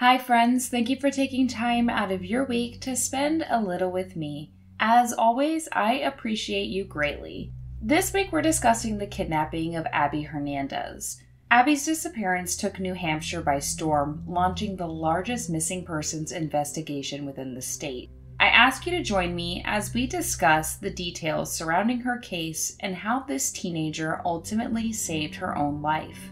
Hi, friends. Thank you for taking time out of your week to spend a little with me. As always, I appreciate you greatly. This week, we're discussing the kidnapping of Abby Hernandez. Abby's disappearance took New Hampshire by storm, launching the largest missing persons investigation within the state. I ask you to join me as we discuss the details surrounding her case and how this teenager ultimately saved her own life.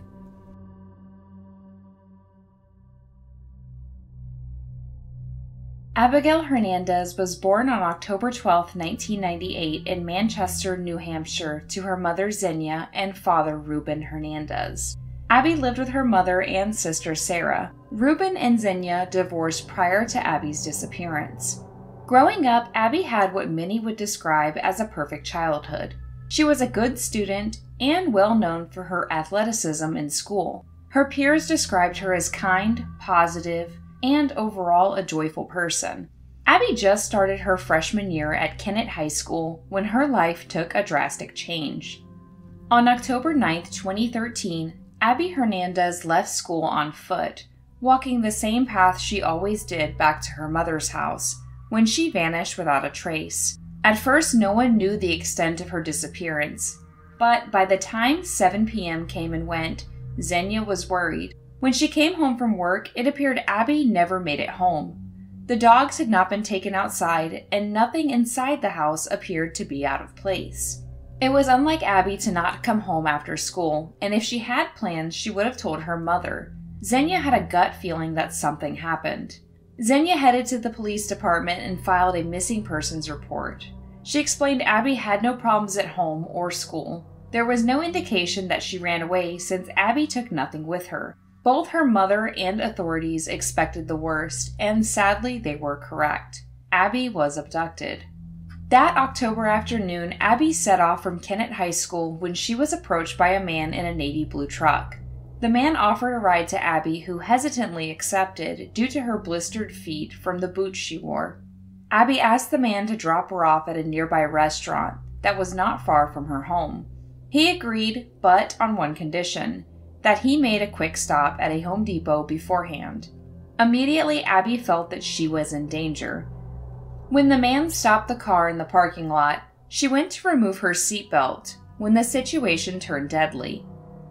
Abigail Hernandez was born on October 12, 1998, in Manchester, New Hampshire, to her mother Zenya and father Ruben Hernandez. Abby lived with her mother and sister Sarah. Ruben and Zenya divorced prior to Abby's disappearance. Growing up, Abby had what many would describe as a perfect childhood. She was a good student and well known for her athleticism in school. Her peers described her as kind, positive, and overall a joyful person. Abby just started her freshman year at Kennett High School when her life took a drastic change. On October 9, 2013, Abby Hernandez left school on foot, walking the same path she always did back to her mother's house, when she vanished without a trace. At first, no one knew the extent of her disappearance, but by the time 7 p.m. came and went, Zenya was worried. When she came home from work, it appeared Abby never made it home. The dogs had not been taken outside, and nothing inside the house appeared to be out of place. It was unlike Abby to not come home after school, and if she had plans, she would have told her mother. Zenya had a gut feeling that something happened. Zenya headed to the police department and filed a missing persons report. She explained Abby had no problems at home or school. There was no indication that she ran away since Abby took nothing with her. Both her mother and authorities expected the worst, and sadly, they were correct. Abby was abducted. That October afternoon, Abby set off from Kennett High School when she was approached by a man in a navy blue truck. The man offered a ride to Abby, who hesitantly accepted due to her blistered feet from the boots she wore. Abby asked the man to drop her off at a nearby restaurant that was not far from her home. He agreed, but on one condition that he made a quick stop at a Home Depot beforehand. Immediately, Abby felt that she was in danger. When the man stopped the car in the parking lot, she went to remove her seatbelt when the situation turned deadly.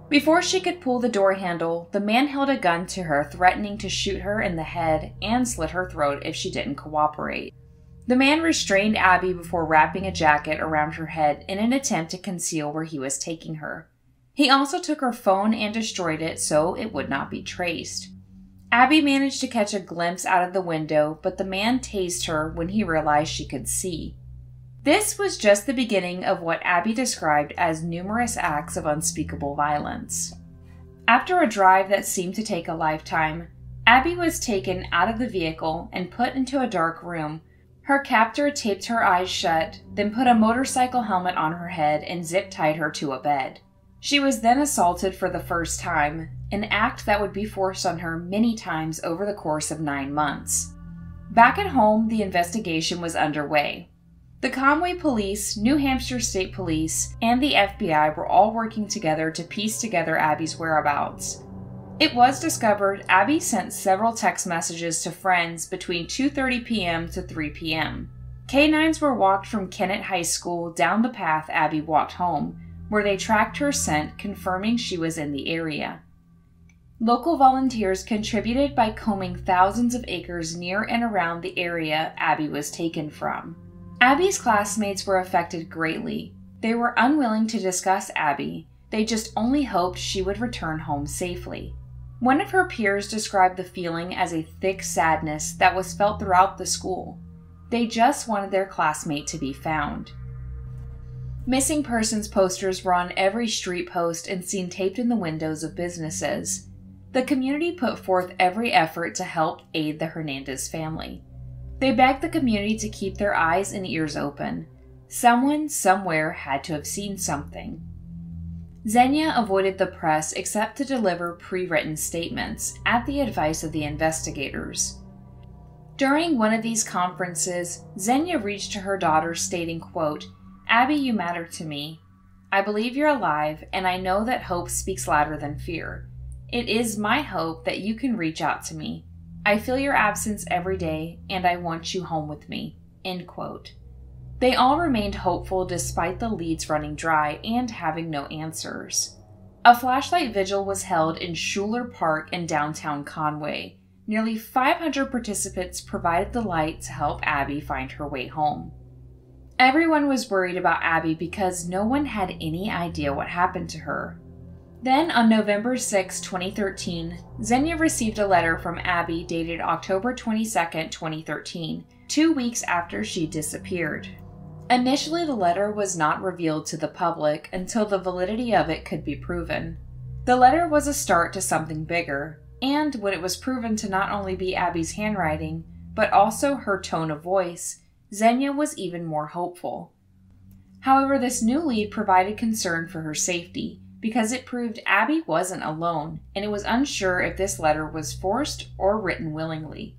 Before she could pull the door handle, the man held a gun to her, threatening to shoot her in the head and slit her throat if she didn't cooperate. The man restrained Abby before wrapping a jacket around her head in an attempt to conceal where he was taking her. He also took her phone and destroyed it so it would not be traced. Abby managed to catch a glimpse out of the window, but the man tased her when he realized she could see. This was just the beginning of what Abby described as numerous acts of unspeakable violence. After a drive that seemed to take a lifetime, Abby was taken out of the vehicle and put into a dark room. Her captor taped her eyes shut, then put a motorcycle helmet on her head and zip tied her to a bed. She was then assaulted for the first time, an act that would be forced on her many times over the course of nine months. Back at home, the investigation was underway. The Conway Police, New Hampshire State Police, and the FBI were all working together to piece together Abby's whereabouts. It was discovered Abby sent several text messages to friends between 2:30 p.m. to 3 p.m. Canines were walked from Kennett High School down the path Abby walked home where they tracked her scent, confirming she was in the area. Local volunteers contributed by combing thousands of acres near and around the area Abby was taken from. Abby's classmates were affected greatly. They were unwilling to discuss Abby, they just only hoped she would return home safely. One of her peers described the feeling as a thick sadness that was felt throughout the school. They just wanted their classmate to be found. Missing persons posters were on every street post and seen taped in the windows of businesses. The community put forth every effort to help aid the Hernandez family. They begged the community to keep their eyes and ears open. Someone, somewhere, had to have seen something. Zenya avoided the press except to deliver pre written statements at the advice of the investigators. During one of these conferences, Zenya reached to her daughter stating, quote, Abby, you matter to me. I believe you're alive, and I know that hope speaks louder than fear. It is my hope that you can reach out to me. I feel your absence every day, and I want you home with me. End quote. They all remained hopeful despite the leads running dry and having no answers. A flashlight vigil was held in Schouler Park in downtown Conway. Nearly 500 participants provided the light to help Abby find her way home. Everyone was worried about Abby because no one had any idea what happened to her. Then, on November 6, 2013, Zenya received a letter from Abby dated October 22, 2013, two weeks after she disappeared. Initially, the letter was not revealed to the public until the validity of it could be proven. The letter was a start to something bigger, and when it was proven to not only be Abby's handwriting, but also her tone of voice, Zenya was even more hopeful. However, this new lead provided concern for her safety because it proved Abby wasn't alone and it was unsure if this letter was forced or written willingly.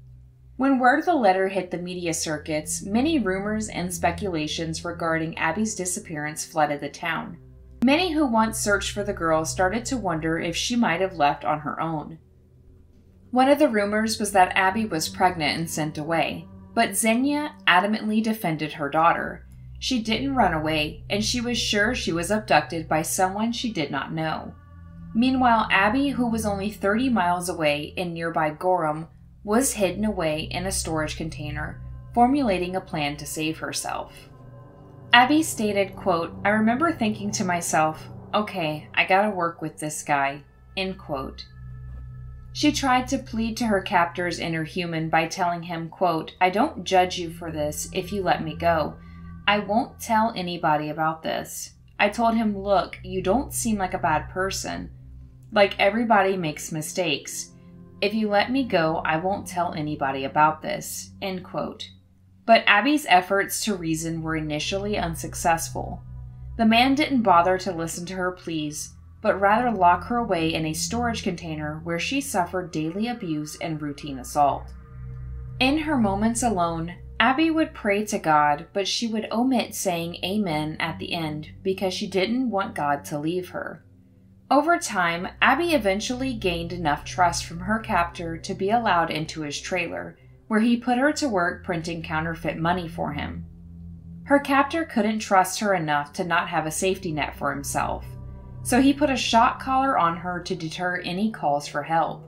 When word of the letter hit the media circuits, many rumors and speculations regarding Abby's disappearance flooded the town. Many who once searched for the girl started to wonder if she might have left on her own. One of the rumors was that Abby was pregnant and sent away, but Zenya adamantly defended her daughter. She didn't run away, and she was sure she was abducted by someone she did not know. Meanwhile, Abby, who was only 30 miles away in nearby Gorham, was hidden away in a storage container, formulating a plan to save herself. Abby stated, quote, I remember thinking to myself, okay, I gotta work with this guy, end quote. She tried to plead to her captor's inner human by telling him, quote, I don't judge you for this if you let me go. I won't tell anybody about this. I told him, look, you don't seem like a bad person. Like everybody makes mistakes. If you let me go, I won't tell anybody about this. End quote. But Abby's efforts to reason were initially unsuccessful. The man didn't bother to listen to her pleas, but rather lock her away in a storage container where she suffered daily abuse and routine assault. In her moments alone, Abby would pray to God, but she would omit saying Amen at the end because she didn't want God to leave her. Over time, Abby eventually gained enough trust from her captor to be allowed into his trailer, where he put her to work printing counterfeit money for him. Her captor couldn't trust her enough to not have a safety net for himself, so he put a shock collar on her to deter any calls for help.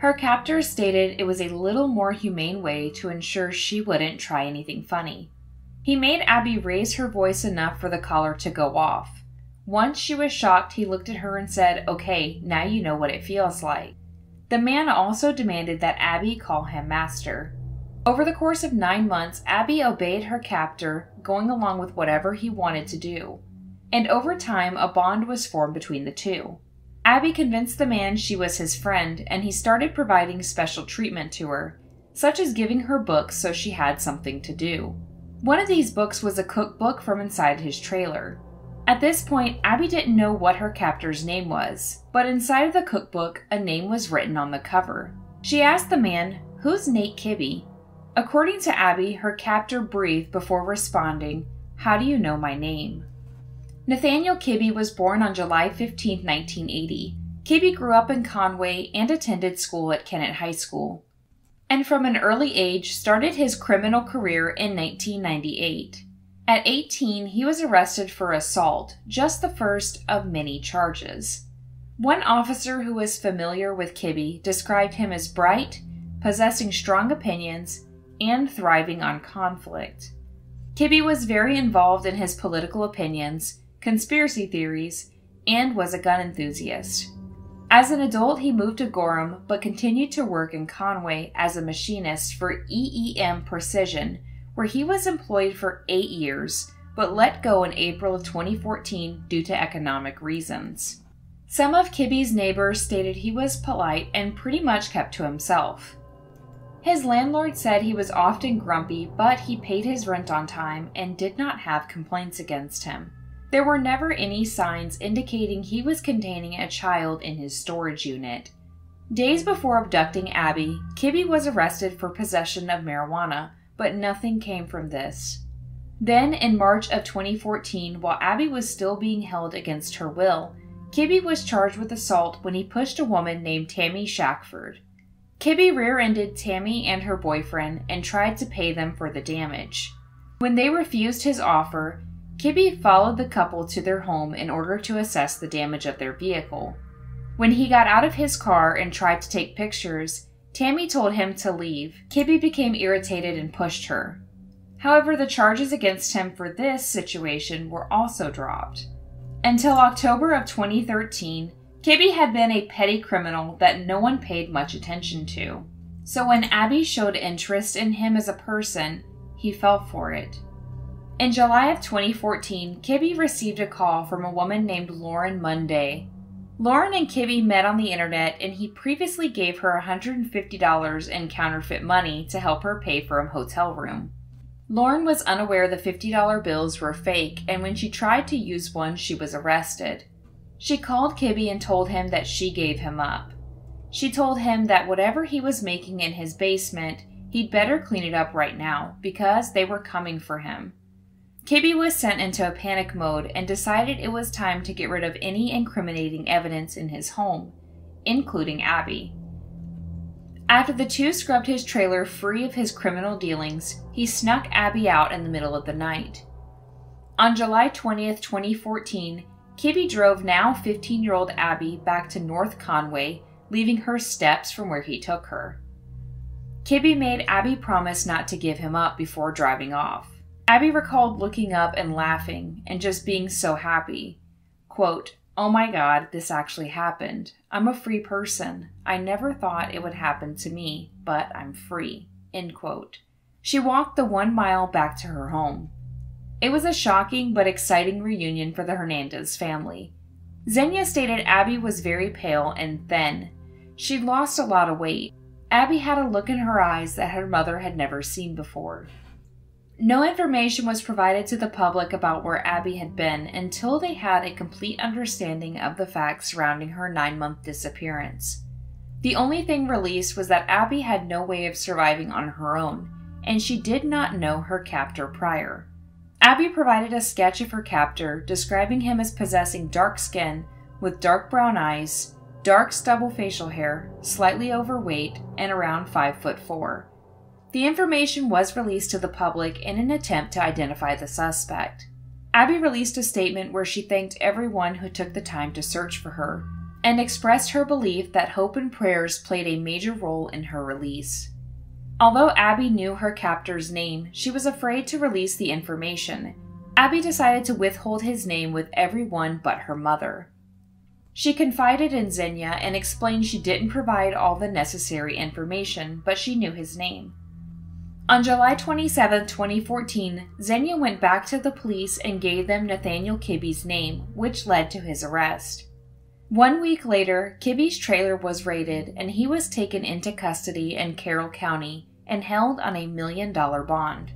Her captors stated it was a little more humane way to ensure she wouldn't try anything funny. He made Abby raise her voice enough for the collar to go off. Once she was shocked, he looked at her and said, Okay, now you know what it feels like. The man also demanded that Abby call him master. Over the course of nine months, Abby obeyed her captor, going along with whatever he wanted to do and over time a bond was formed between the two. Abby convinced the man she was his friend, and he started providing special treatment to her, such as giving her books so she had something to do. One of these books was a cookbook from inside his trailer. At this point, Abby didn't know what her captor's name was, but inside of the cookbook, a name was written on the cover. She asked the man, Who's Nate Kibby? According to Abby, her captor breathed before responding, How do you know my name? Nathaniel Kibby was born on July 15, 1980. Kibby grew up in Conway and attended school at Kennett High School. And from an early age started his criminal career in 1998. At 18, he was arrested for assault, just the first of many charges. One officer who was familiar with Kibby described him as bright, possessing strong opinions, and thriving on conflict. Kibby was very involved in his political opinions conspiracy theories, and was a gun enthusiast. As an adult, he moved to Gorham but continued to work in Conway as a machinist for EEM Precision, where he was employed for eight years but let go in April of 2014 due to economic reasons. Some of Kibby's neighbors stated he was polite and pretty much kept to himself. His landlord said he was often grumpy, but he paid his rent on time and did not have complaints against him. There were never any signs indicating he was containing a child in his storage unit. Days before abducting Abby, Kibby was arrested for possession of marijuana, but nothing came from this. Then, in March of 2014, while Abby was still being held against her will, Kibby was charged with assault when he pushed a woman named Tammy Shackford. Kibby rear ended Tammy and her boyfriend and tried to pay them for the damage. When they refused his offer, Kibby followed the couple to their home in order to assess the damage of their vehicle. When he got out of his car and tried to take pictures, Tammy told him to leave. Kibby became irritated and pushed her. However, the charges against him for this situation were also dropped. Until October of 2013, Kibby had been a petty criminal that no one paid much attention to. So when Abby showed interest in him as a person, he fell for it. In July of 2014, Kibby received a call from a woman named Lauren Munday. Lauren and Kibby met on the internet and he previously gave her $150 in counterfeit money to help her pay for a hotel room. Lauren was unaware the $50 bills were fake, and when she tried to use one, she was arrested. She called Kibby and told him that she gave him up. She told him that whatever he was making in his basement, he'd better clean it up right now because they were coming for him. Kibby was sent into a panic mode and decided it was time to get rid of any incriminating evidence in his home, including Abby. After the two scrubbed his trailer free of his criminal dealings, he snuck Abby out in the middle of the night. On July 20th, 2014, Kibby drove now 15 year old Abby back to North Conway, leaving her steps from where he took her. Kibby made Abby promise not to give him up before driving off. Abby recalled looking up and laughing and just being so happy. Quote, Oh my god, this actually happened. I'm a free person. I never thought it would happen to me, but I'm free. End quote. She walked the one mile back to her home. It was a shocking but exciting reunion for the Hernandez family. Zenya stated Abby was very pale and thin. She'd lost a lot of weight. Abby had a look in her eyes that her mother had never seen before. No information was provided to the public about where Abby had been until they had a complete understanding of the facts surrounding her nine month disappearance. The only thing released was that Abby had no way of surviving on her own, and she did not know her captor prior. Abby provided a sketch of her captor, describing him as possessing dark skin with dark brown eyes, dark stubble facial hair, slightly overweight, and around 5 foot 4. The information was released to the public in an attempt to identify the suspect. Abby released a statement where she thanked everyone who took the time to search for her and expressed her belief that hope and prayers played a major role in her release. Although Abby knew her captor's name, she was afraid to release the information. Abby decided to withhold his name with everyone but her mother. She confided in Zenya and explained she didn't provide all the necessary information, but she knew his name. On July 27, 2014, Zenya went back to the police and gave them Nathaniel Kibby's name, which led to his arrest. One week later, Kibby's trailer was raided and he was taken into custody in Carroll County and held on a million dollar bond.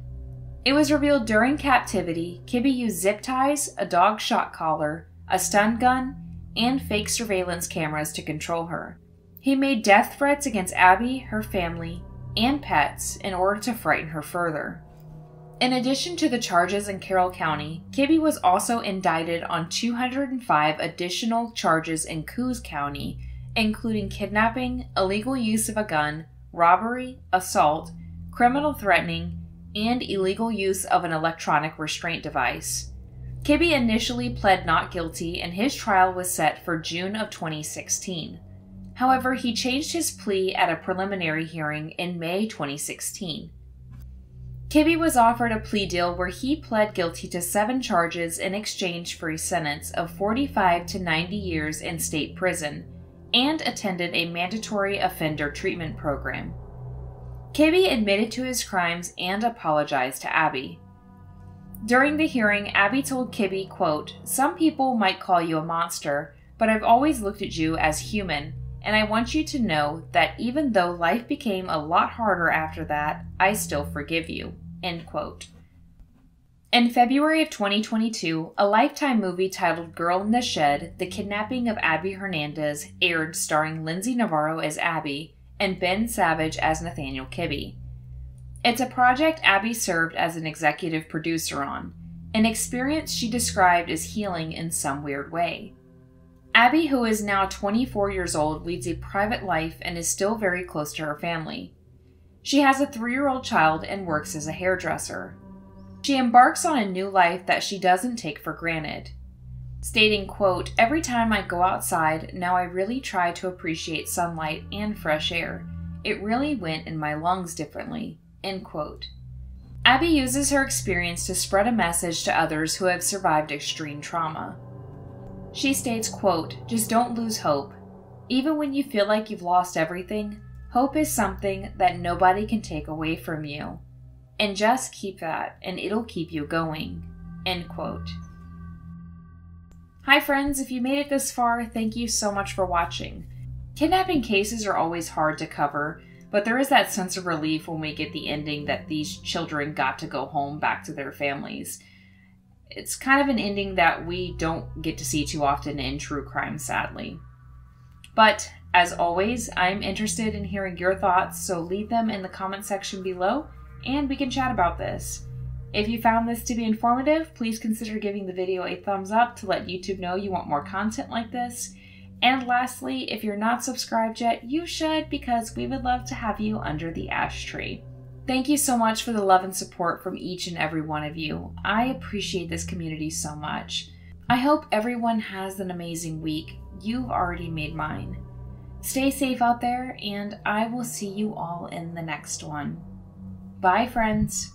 It was revealed during captivity Kibby used zip ties, a dog shot collar, a stun gun, and fake surveillance cameras to control her. He made death threats against Abby, her family, and pets in order to frighten her further. In addition to the charges in Carroll County, Kibby was also indicted on 205 additional charges in Coos County, including kidnapping, illegal use of a gun, robbery, assault, criminal threatening, and illegal use of an electronic restraint device. Kibby initially pled not guilty and his trial was set for June of 2016. However, he changed his plea at a preliminary hearing in May 2016. Kibby was offered a plea deal where he pled guilty to seven charges in exchange for a sentence of 45 to 90 years in state prison and attended a mandatory offender treatment program. Kibby admitted to his crimes and apologized to Abby. During the hearing, Abby told Kibby, quote, Some people might call you a monster, but I've always looked at you as human and I want you to know that even though life became a lot harder after that, I still forgive you. End quote. In February of 2022, a Lifetime movie titled Girl in the Shed The Kidnapping of Abby Hernandez aired, starring Lindsay Navarro as Abby and Ben Savage as Nathaniel Kibby. It's a project Abby served as an executive producer on, an experience she described as healing in some weird way. Abby, who is now 24 years old, leads a private life and is still very close to her family. She has a three year old child and works as a hairdresser. She embarks on a new life that she doesn't take for granted. Stating, quote, Every time I go outside, now I really try to appreciate sunlight and fresh air. It really went in my lungs differently. End quote. Abby uses her experience to spread a message to others who have survived extreme trauma. She states, quote, Just don't lose hope. Even when you feel like you've lost everything, hope is something that nobody can take away from you. And just keep that, and it'll keep you going. End quote. Hi, friends. If you made it this far, thank you so much for watching. Kidnapping cases are always hard to cover, but there is that sense of relief when we get the ending that these children got to go home back to their families. It's kind of an ending that we don't get to see too often in true crime, sadly. But as always, I'm interested in hearing your thoughts, so leave them in the comment section below and we can chat about this. If you found this to be informative, please consider giving the video a thumbs up to let YouTube know you want more content like this. And lastly, if you're not subscribed yet, you should because we would love to have you under the ash tree. Thank you so much for the love and support from each and every one of you. I appreciate this community so much. I hope everyone has an amazing week. You've already made mine. Stay safe out there, and I will see you all in the next one. Bye, friends.